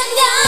Yeah.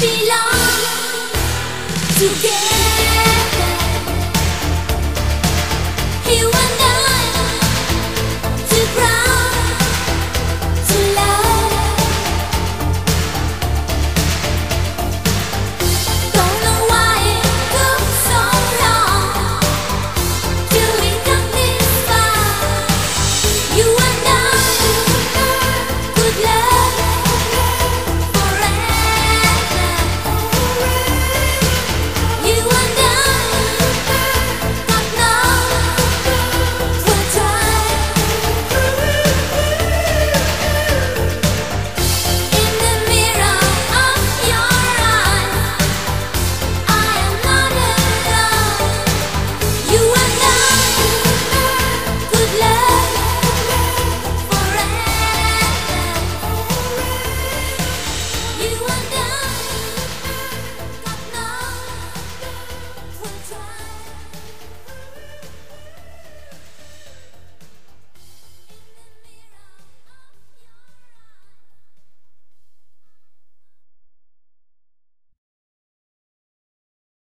belong together.